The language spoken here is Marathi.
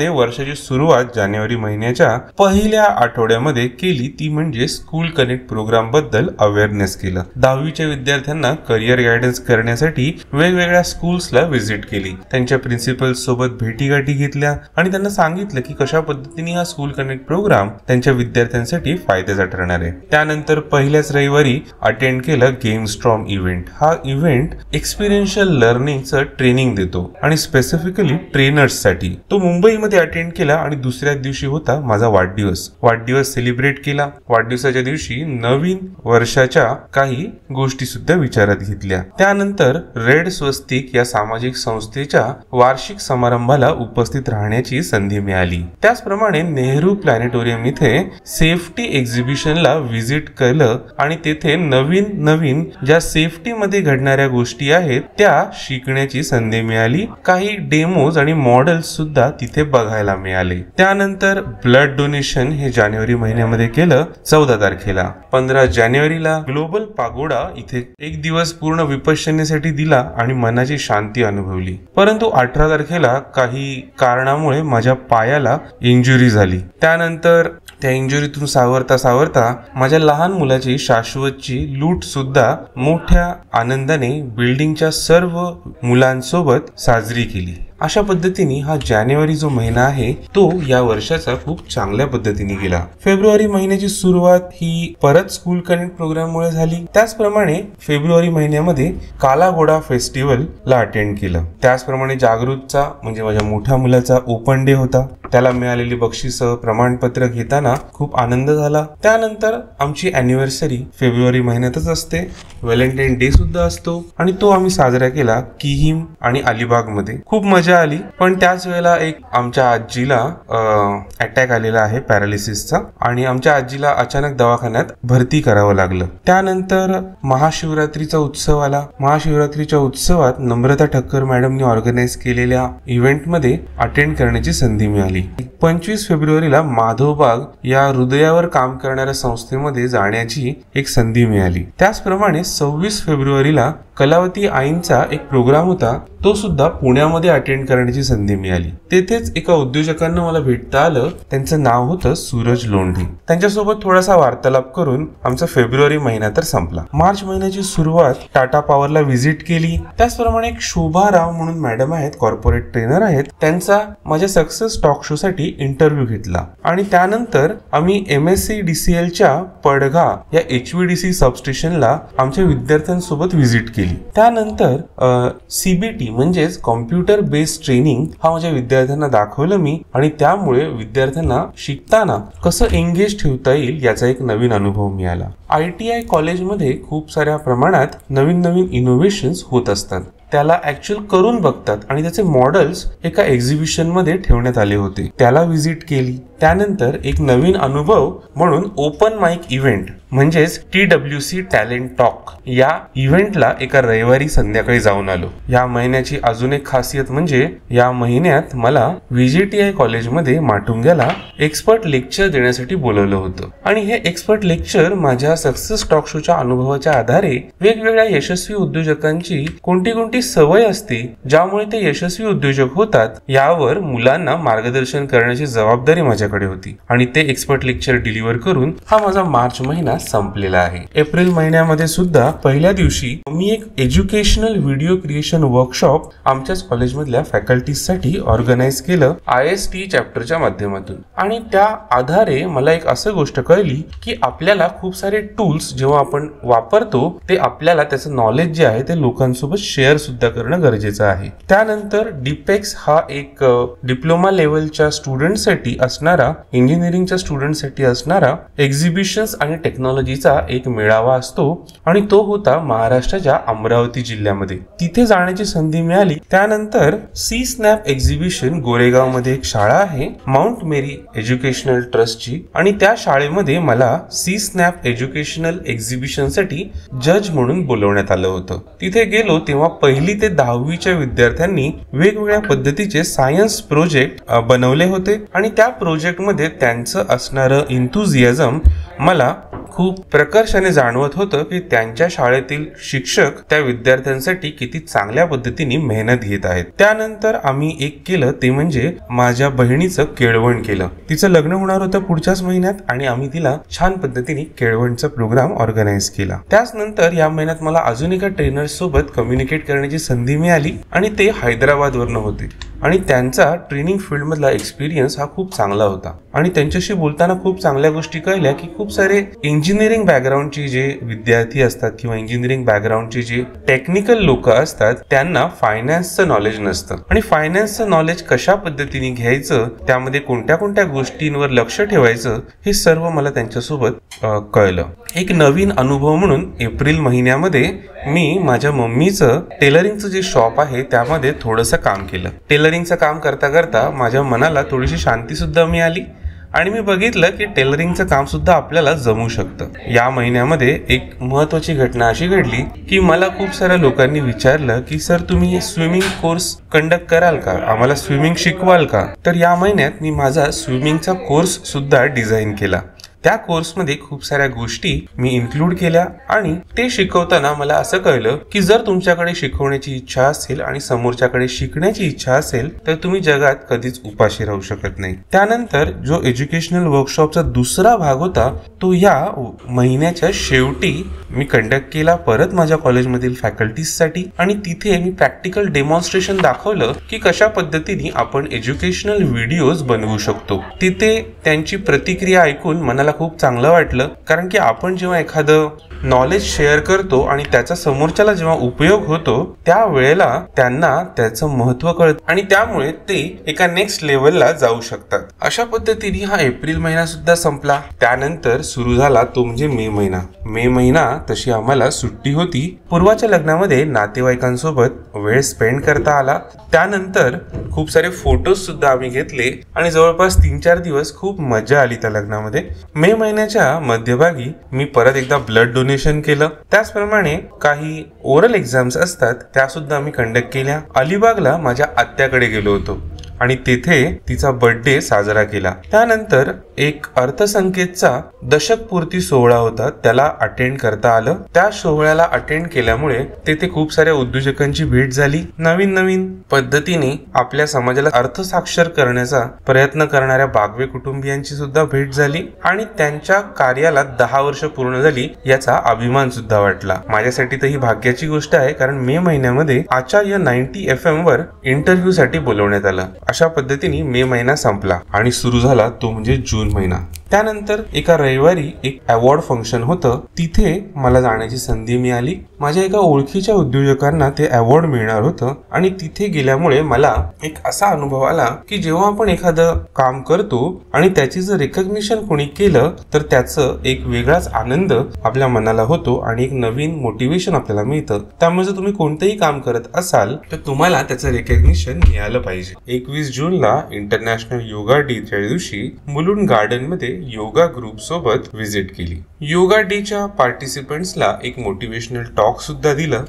ते वर्षाची सुरुवात जानेवारी महिन्याच्या पहिल्या आठवड्यामध्ये केली. ती म्हणजे स्कूल कनेक्ट प्रोग्रामबद्दल अवेअरनेस केलं. दहावीच्या विद्यार्थ्यांना करिअर गायडन्स करण्यासाठी वेगवेगळ्या स्कूल्सला व्हिजिट केली. त्यांच्या प्रिन्सिपल सोबत भेटीगाठी घेतल्या आणि त्यांना सांगितलं की कशा पद्धतीने हा स्कूल कनेक्ट प्रोग्राम त्यांच्या विद्यार्थ्यांसाठी फायद्याचा ठरणार आहे. त्यानंतर पहिल्याच रविवारी अटेंड केलं गेम स्ट्रॉम इव्हेंट हा इव्हेंट एक्सपिरियन्शियल लर्निंगचं ट्रेनिंग देतो आणि स्पेसिफिकली ट्रेनर्ससाठी तो मुंबई मध्ये अटेंड केला आणि दुसऱ्या दिवशी होता माझा वाढदिवस. वाढदिवस सेलिब्रेट केला. वाढदिवसाच्या दिवशी नवीन वर्षाच्या काही गोष्टी सुद्धा विचारात घेतल्या. त्यानंतर रेड स्वस्तिक या सामाजिक संस्थेच्या वार्षिक समारंभाला उपस्थित राहण्याची संधी मिळाली. त्याचप्रमाणे नेहरू प्लॅनेटोरियम इथे सेफ्टी एक्झिबिशनला व्हिजिट केलं आणि तेथे नवीन नवीन ज्या सेफ्टी मध्ये घडणाऱ्या गोष्टी आहेत त्या शिकण्याची संधी मिळाली. काही डेमोज आणि मॉडेल्स सुद्धा तिथे बघायला मिळाले. त्यानंतर ब्लड डोनेशन हे जानेवारी महिन्यामध्ये केलं चौदा तारखेला. पंधरा जानेवारीला ग्लोबल पागोडा इथे एक दिवस पूर्ण विपश्यनेसाठी दिला आणि मनाची शांती अनुभवली. परंतु अठरा तारखेला काही कारणामुळे माझ्या पायाला इंजुरी झाली. त्यानंतर त्या इंजुरीतून सावरता सावरता माझ्या लहान मुलाची शाश्वतची लूट सुद्धा मोठ्या आनंदाने बिल्डिंगच्या सर्व मुलांसोबत साजरी केली. अशा पद्धतीने हा जानेवारी जो महिना आहे तो या वर्षाचा खूप चांगल्या पद्धतीने गेला. फेब्रुवारी महिन्याची सुरुवात ही परत स्कूल कनेक्ट प्रोग्राम मुळे झाली. त्याचप्रमाणे फेब्रुवारी महिन्यामध्ये काला घोडा फेस्टिवल ला अटेंड केलं. त्याचप्रमाणे जागृतचा म्हणजे माझ्या मोठ्या मुलाचा ओपन डे होता. त्याला मिळालेली बक्षीस प्रमाणपत्र घेताना खूप आनंद झाला. त्यानंतर आमची अॅनिव्हर्सरी फेब्रुवारी महिन्यातच असते. व्हॅलेंटाईन डे सुद्धा असतो. आणि तो आम्ही साजरा केला किहिम आणि अलिबागमध्ये खूप मजा आली. पण त्याच वेळेला एक आमच्या आजीला अटॅक आलेला आहे पॅरालिसिसचा आणि आमच्या आजीला अचानक दवाखान्यात भरती करावं लागलं. त्यानंतर महाशिवरात्रीचा उत्सव आला. महाशिवरात्रीच्या उत्सवात नम्रता ठक्कर मॅडमनी ऑर्गनाईज केलेल्या इव्हेंटमध्ये अटेंड करण्याची संधी मिळाली. पंचवीस फेब्रुवारीला माधवबाग या हृदयावर काम करणाऱ्या संस्थेमध्ये जाण्याची एक संधी मिळाली. त्याचप्रमाणे सव्वीस फेब्रुवारीला कलावती आईंचा एक प्रोग्राम होता तो सुद्धा पुण्यामध्ये अटेंड करण्याची संधी मिळाली. तेथेच एका उद्योजकांना मला भेटता आलं. त्यांचं नाव होतं सूरज लोंढे. त्यांच्यासोबत थोडासा वार्तालाप करून आमचा फेब्रुवारी महिना तर संपला. मार्च महिन्याची सुरुवात टाटा पॉवरला व्हिजिट केली. त्याचप्रमाणे एक शोभा राव म्हणून मॅडम आहेत कॉर्पोरेट ट्रेनर आहेत. त्यांचा माझ्या सक्सेस टॉक शो साठी इंटरव्ह्यू घेतला. आणि त्यानंतर आम्ही M S C D C एलच्या पडघा या एच व्ही डी सी सबस्टेशनला आमच्या विद्यार्थ्यांसोबत व्हिजिट केली. त्यानंतर सीबीटी म्हणजेच कॉम्प्युटर बेस्ड ट्रेनिंग हा माझ्या विद्यार्थ्यांना दाखवलं मी आणि त्यामुळे विद्यार्थ्यांना शिकताना कसं एंगेज ठेवता येईल याचा एक नवीन अनुभव मिळाला. आय टी आय कॉलेजमध्ये खूप साऱ्या प्रमाणात नवीन नवीन इनोव्हेशन्स होत असतात. त्याला ऍक्च्युअल करून बघतात आणि त्याचे मॉडेल्स एका एक्झिबिशनमध्ये ठेवण्यात आले होते. त्याला व्हिजिट केली. त्यानंतर एक नवीन अनुभव म्हणून ओपन माइक इव्हेंट म्हणजेच T W C talent talk या इव्हेंटला एका रविवारी संध्याकाळी जाऊन आलो. या महिन्याची अजून एक खासियत म्हणजे या महिन्यात मला व्हीजीटीआय कॉलेजमध्ये माटुंग्याला एक्सपर्ट लेक्चर देण्यासाठी बोलवलं होतं. आणि हे एक्सपर्ट लेक्चर माझ्या सक्सेस टॉक शोच्या अनुभवाच्या आधारे वेगवेगळ्या यशस्वी उद्योजकांची कोणती कोणती सवय असते ज्यामुळे ते यशस्वी उद्योजक होतात यावर मुलांना मार्गदर्शन करण्याची जबाबदारी माझ्याकडे होती. आणि ते एक्सपर्ट लेक्चर डिलिव्हर करून हा माझा मार्च महिना संपलेला आहे. एप्रिल महिन्यामध्ये सुद्धा पहिल्या दिवशी मी एक एज्युकेशनल व्हिडिओ क्रिएशन वर्कशॉप आमच्याच कॉलेजमधल्या फॅकल्टीजसाठी ऑर्गनाईज केलं आय एस टी चॅप्टरच्या माध्यमातून. आणि त्या आधारे मला एक असं गोष्ट कळली की आपल्याला खूप सारे टूल्स जेव्हा आपण वापरतो ते आपल्याला त्याचं नॉलेज जे आहे ते लोकांसोबत शेअर सुद्धा करणं गरजेचं आहे. त्यानंतर डिपेक्स हा एक डिप्लोमा लेवलच्या स्टुडंटसाठी असणारा इंजिनिअरिंगच्या स्टुडंटसाठी असणारा एक्झिबिशन्स आणि टेक्नॉलॉजीचा एक मेळावा असतो आणि तो होता महाराष्ट्राच्या अमरावती जिल्ह्यामध्ये. तिथे जाण्याची संधी मिळाली. त्यानंतर सी स्नॅप एक्झिबिशन गोरेगावमध्ये एक शाळा आहे माउंट मेरी एज्युकेशनल ट्रस्टची आणि त्या शाळेमध्ये मला सी स्नॅप एज्युकेशनल एक्झिबिशनसाठी जज म्हणून बोलवण्यात आलं होतं. तिथे गेलो तेव्हा पहिली पहिली ते दहावीच्या विद्यार्थ्यांनी वेगवेगळ्या पद्धतीचे सायन्स प्रोजेक्ट बनवले होते. आणि त्या प्रोजेक्टमध्ये त्यांचं असणारं इंथुझियाझम मला खूप प्रकर्षाने जाणवत होतं की त्यांच्या शाळेतील शिक्षक त्या विद्यार्थ्यांसाठी किती चांगल्या पद्धतीने मेहनत घेत आहेत. त्यानंतर आम्ही एक केलं ते म्हणजे माझ्या बहिणीचं केळवण केलं. तिचं लग्न होणार होतं पुढच्याच महिन्यात आणि आम्ही तिला छान पद्धतीने केळवणचा प्रोग्राम ऑर्गनाईज केला. त्याच नंतर या महिन्यात मला अजून एका ट्रेनर सोबत कम्युनिकेट करण्याची संधी मिळाली आणि ते हैदराबाद वरनं होते. आणि त्यांचा ट्रेनिंग फील्डमधला एक्सपिरियन्स हा खूप चांगला होता. आणि त्यांच्याशी बोलताना खूप चांगल्या गोष्टी कळल्या की खूप सारे इंजिनिअरिंग बॅकग्राऊंडचे जे विद्यार्थी असतात किंवा इंजिनिअरिंग बॅकग्राऊंडचे जे टेक्निकल लोक असतात त्यांना फायनान्सचं नॉलेज नसतं. आणि फायनान्सचं नॉलेज कशा पद्धतीने घ्यायचं त्यामध्ये कोणत्या कोणत्या गोष्टींवर लक्ष ठेवायचं हे सर्व मला त्यांच्यासोबत कळलं. एक नवीन अनुभव म्हणून एप्रिल महिन्यामध्ये मी माझ्या मम्मीचं टेलरिंगचं जे शॉप आहे त्यामध्ये थोडंसं काम केलं. टेलरिंगचं काम करता करता माझ्या मनाला थोडीशी शांती सुद्धा मिळाली. आणि मी बघितलं की टेलरिंगचं काम सुद्धा आपल्याला जमू शकतं. या महिन्यामध्ये एक महत्वाची घटना अशी घडली की मला खूप साऱ्या लोकांनी विचारलं की सर तुम्ही स्विमिंग कोर्स कंडक्ट कराल का? आम्हाला स्विमिंग शिकवाल का? तर या महिन्यात मी माझा स्विमिंगचा कोर्स सुद्धा डिझाईन केला. त्या कोर्समध्ये खूप साऱ्या गोष्टी मी इन्क्लूड केल्या आणि ते शिकवताना मला असं कळलं की जर तुमच्याकडे शिकवण्याची इच्छा असेल आणि समोरच्याकडे शिकण्याची इच्छा असेल तर तुम्ही जगात कधीच उपाशी राहू शकत नाही. त्यानंतर जो एज्युकेशनल वर्कशॉपचा दुसरा भाग होता तो या महिन्याच्या शेवटी मी कंडक्ट केला परत माझ्या कॉलेजमधील फॅकल्टीजसाठी आणि तिथे मी प्रॅक्टिकल डेमॉन्स्ट्रेशन दाखवलं की कशा पद्धतीने आपण एज्युकेशनल व्हिडिओज बनवू शकतो. तिथे त्यांची प्रतिक्रिया ऐकून मनाला खूप चांगलं वाटलं. कारण की आपण जेव्हा एखादं नॉलेज शेअर करतो आणि त्याचा समोरच्याला जेव्हा उपयोग होतो त्या वेळेला त्यांना त्याचं महत्त्व कळत आणि त्यामुळे ते एका नेक्स्ट लेवलला जाऊ शकतात. अशा पद्धतीने हा एप्रिल महिना सुद्धा संपला. त्यानंतर सुरू झाला तो म्हणजे मे महिना. मे महिना तशी आम्हाला सुट्टी होती. पूर्वाच्या लग्नामध्ये नातेवाईकांसोबत वेळ स्पेंड करता आला. त्यानंतर खूप सारे फोटोज सुद्धा आम्ही घेतले आणि जवळपास तीन चार दिवस खूप मजा आली त्या लग्नामध्ये. मे महिन्याच्या मध्यभागी मी परत एकदा ब्लड डोनेशन केलं. त्याचप्रमाणे काही ओरल एक्झाम्स असतात त्या सुद्धा मी कंडक्ट केल्या. अलिबागला माझ्या आत्याकडे गेलो होतो आणि तेथे तिचा बर्थडे साजरा केला. त्यानंतर एक अर्थसंकेतचा दशकपूर्ती सोहळा होता. त्याला अटेंड करता आलं. त्या सोहळ्याला अटेंड केल्यामुळे तेथे खूप साऱ्या उद्योजकांची भेट झाली. नवीन नवीन पद्धतीने आपल्या समाजाला अर्थसाक्षर करण्याचा प्रयत्न करणाऱ्या बागवे कुटुंबियांची सुद्धा भेट झाली आणि त्यांच्या कार्याला दहा वर्ष पूर्ण झाली याचा अभिमान सुद्धा वाटला. माझ्यासाठी तर ही भाग्याची गोष्ट आहे कारण मे महिन्यामध्ये आचार्य नाईन्टी एफ एम वर इंटरव्ह्यू साठी बोलवण्यात आलं. अशा पद्धतीने मे महिना संपला आणि सुरू झाला तो म्हणजे जून महिना त्यानंतर एका रविवारी एक अवॉर्ड फंक्शन होतं. तिथे मला जाण्याची संधी मिळाली. माझ्या एका ओळखीच्या उद्योजकांना ते अवॉर्ड मिळणार होतं. आणि तिथे गेल्यामुळे मला एक असा अनुभव आला की जेव्हा आपण एखादं काम करतो आणि त्याची जर रिकग्निशन कोणी केलं तर त्याचं एक वेगळाच आनंद आपल्या मनाला होतो आणि एक नवीन मोटिवेशन आपल्याला मिळतं. त्यामुळे जर तुम्ही कोणतंही काम करत असाल तर तुम्हाला त्याचं रिकग्निशन मिळालं पाहिजे. एकवीस जूनला इंटरनॅशनल योगा डेच्या दिवशी मुलुंड गार्डनमध्ये योगा ग्रुप सोबत व्हिजिट केली. योगा डेच्या पार्टिसिपंट्सला एक मोटिवेशनल टॉक सुद्धा दिलं.